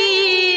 be